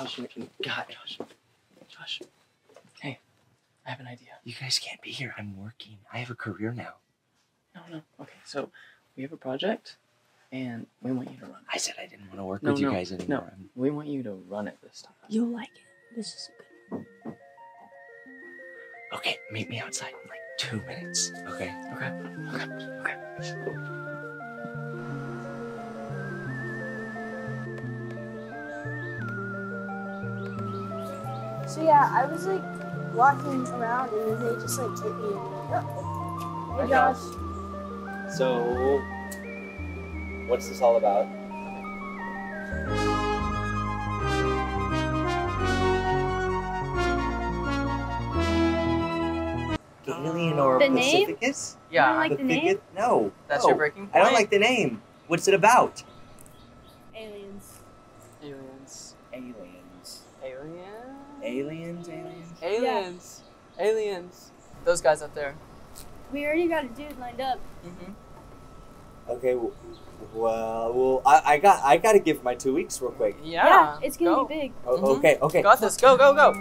Josh, you- God, Josh, Josh. Hey, I have an idea. You guys can't be here. I'm working. I have a career now. No, no. Okay, so we have a project, and we want you to run. I said I didn't want to work No, with you guys anymore. no. I'm- We want you to run it this time. You'll like it. This is a good. One. Okay, meet me outside in like two minutes. Okay. Okay. Okay. Okay. So yeah, I was like walking around and then they just like hit me. Oh. Hey Josh. So, what's this all about? Alien or The name? Pacificus? You don't Yeah, like the name? Pacificus? No. that's no. your breaking point. I don't like the name. What's it about? Aliens. aliens. Aliens. Aliens. Aliens? Aliens? Aliens. Aliens. Those guys up there. We already got a dude lined up. Mm-hmm. Okay. w- Well, well, I, I got, I got to give my two weeks real quick. Yeah. it's gonna go. be big. O- Mhm. Okay. Okay. Got this. Go, go, go.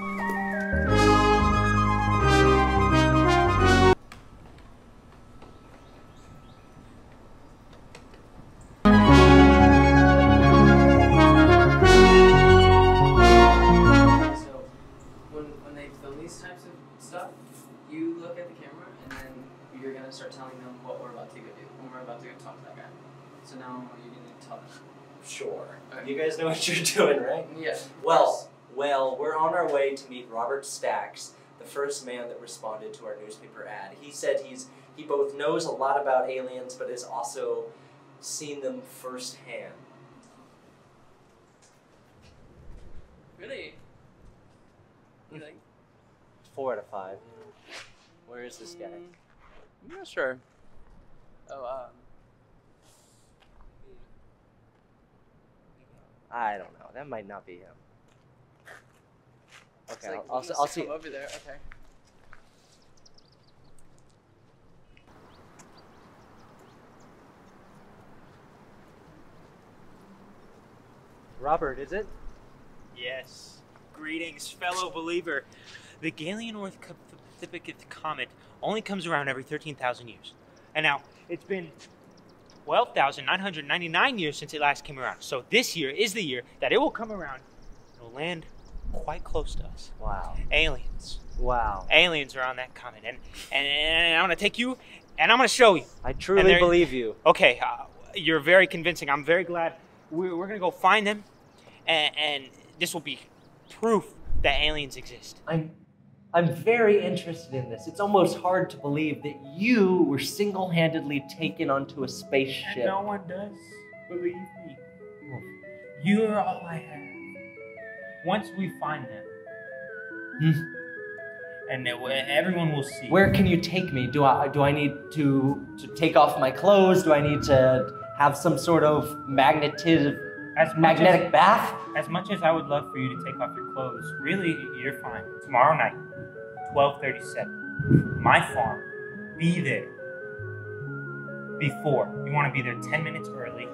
You look at the camera and then you're gonna start telling them what we're about to go do. When we're about to go talk to that guy. So now you're gonna tell them. Sure. Okay. You guys know what you're doing, right? Yeah. Well, well, we're on our way to meet Robert Stacks, the first man that responded to our newspaper ad. He said he's he both knows a lot about aliens, but has also seen them firsthand. Really? You hmm. think? Four out of five. Where is this guy? I'm not sure. Oh, um. I don't know. That might not be him. Okay, like, I'll, I'll, I'll see. over there. Okay. Robert, is it? Yes. Greetings, fellow believer. The Galilean-North Pacific comet only comes around every 13,000 years. And now, it's been 12,999 years since it last came around. So this year is the year that it will come around and will land quite close to us. Wow. Aliens. Wow. Aliens are on that comet. And, and, and I'm going to take you and I'm going to show you. I truly believe you. Okay, uh, you're very convincing. I'm very glad. We're, we're going to go find them. And, and this will be proof that aliens exist. I'm I'm very interested in this. It's almost hard to believe that you were single-handedly taken onto a spaceship. And no one does believe me. You are all I have. Once we find them, Hmm. and it- everyone will see. Where can you take me? Do I do I need to to take off my clothes? Do I need to have some sort of magnetic as magnetic bath? As, as much as I would love for you to take off your clothes, really, you're fine. Tomorrow night, twelve thirty-seven, my farm. Be there. Before you want to be there ten minutes early.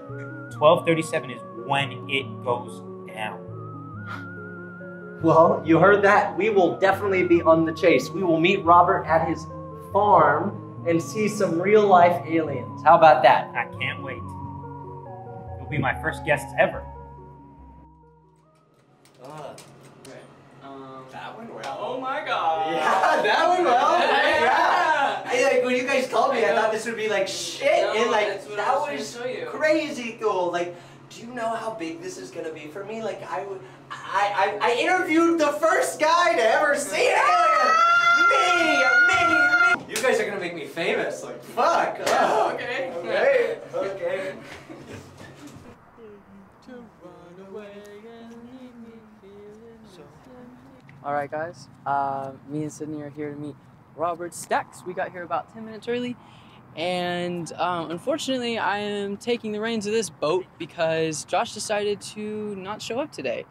Twelve thirty-seven is when it goes down. Well, you heard that. We will definitely be on the chase. We will meet Robert at his farm and see some real life aliens. How about that? I can't wait. You'll be my first guests ever. Um, That went well. oh my god. Yeah, that went well. Yeah. I, like, when you guys called me, I thought this would be like shit, No, and like that's what I that was was to show you. crazy cool. Like, do you know how big this is gonna be for me? Like, I would, I, I, I interviewed the first guy to ever see an alien. Me, me, me. You guys are gonna make me famous. Like, fuck. Yeah, okay. Okay. Okay. All right, guys. Uh, me and Sydney are here to meet Robert Stacks. We got here about 10 minutes early. And um, unfortunately, I am taking the reins of this boat because Josh decided to not show up today.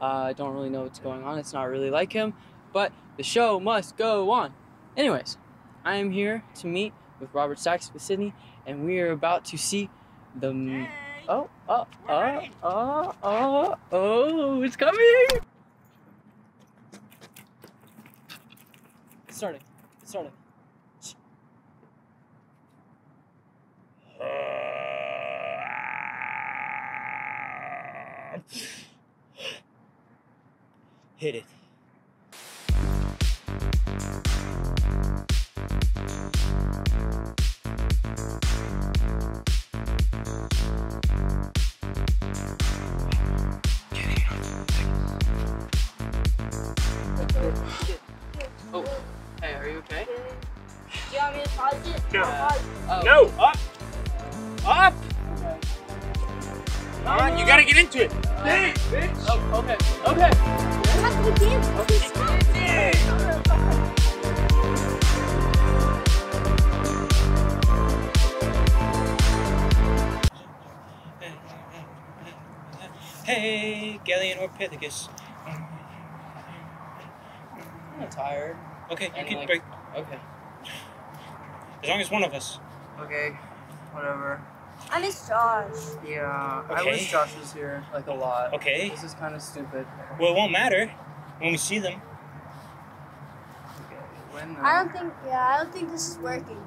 Uh, I don't really know what's going on. It's not really like him, but the show must go on. Anyways, I am here to meet with Robert Stacks with Sydney, and we are about to see the. oh, oh, We're oh, oh, oh, oh, it's coming! Starting. It's starting. Hit it. Oh, No, up, up. okay. Come on, you gotta get into it. Hey, bitch. Oh, okay, okay. You have to dance. Please stop. Hey, Galienorpathipacus. I'm tired. Okay, you And, can like- break. Okay. As long as one of us. Okay, whatever. I miss Josh. Yeah, I Okay. wish Josh was here, like, a lot. Okay. This is kind of stupid. Well, it won't matter when we see them. Okay, when, uh, I don't think. Yeah, I don't think this is working.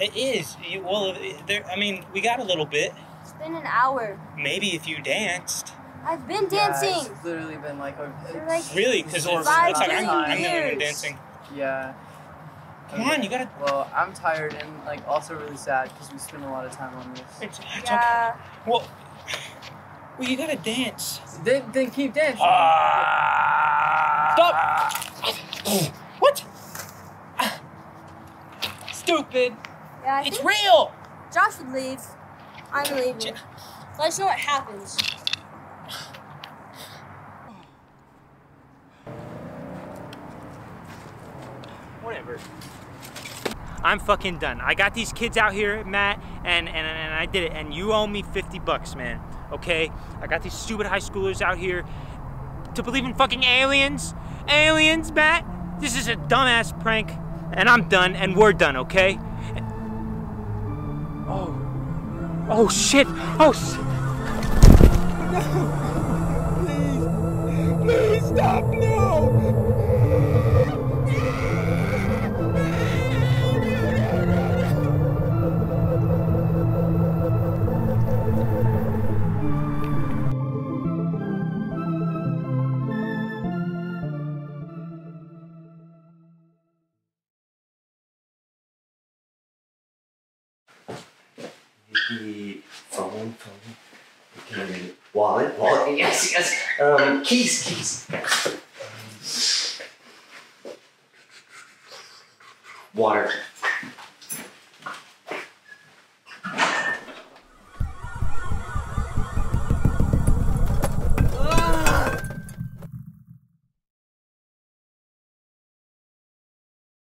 It is. You, well, there. I mean, we got a little bit. It's been an hour. Maybe if you danced. I've been Yeah, dancing. it's literally been like a. For, like, Really? Because it's, Absorbing Five it's like I'm, billion I'm the one years. dancing. Yeah. Come on, you gotta. Well, I'm tired and like also really sad because we spent a lot of time on this. It's, it's okay. Well, well, you gotta dance. Then, then keep dancing. Ah. Stop! What? Stupid. Yeah. I It's think real. Josh would leave. I'm leaving. Let us know what happens. Whatever. I'm fucking done. I got these kids out here, Matt, and, and, and I did it. And you owe me 50 bucks, man. Okay? I got these stupid high schoolers out here to believe in fucking aliens. Aliens, Matt. This is a dumbass prank. And I'm done, and we're done, okay? Oh. Oh, shit. Oh, shit. No. Please. Please stop. No. The phone, phone. Okay. Wallet, wallet. Yes, yes. Um, keys, keys. Water.